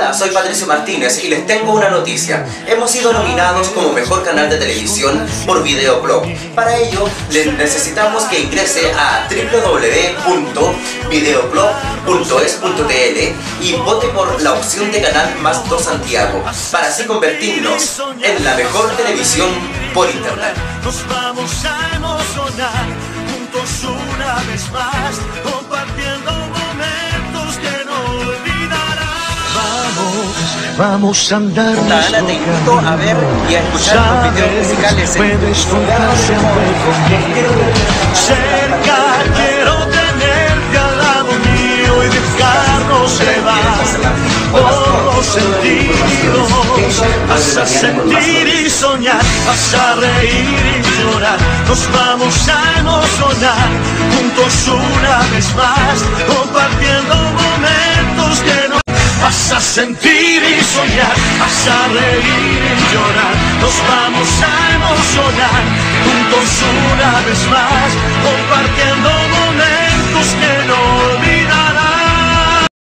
Soy Patricio Martínez y les tengo una noticia. Hemos sido nominados como mejor canal de televisión por Videoblog. Para ello, les necesitamos que ingrese a www.videoblog.es.tl y vote por la opción de canal más 2 Santiago, para así convertirnos en la mejor televisión por internet. Nos vamos a emocionar juntos una vez más, compartiendo Vamos, a andar. Ana, te invito a ver y a escuchar los videos musicales en Puedes. Cerca quiero tenerte al lado mío y dejarnos llevar por los sentidos. Vas a sentir y soñar, vas a reír y llorar. Nos vamos a emocionar juntos una vez más, compartiendo sentir y soñar, vas a reír y llorar. Nos vamos a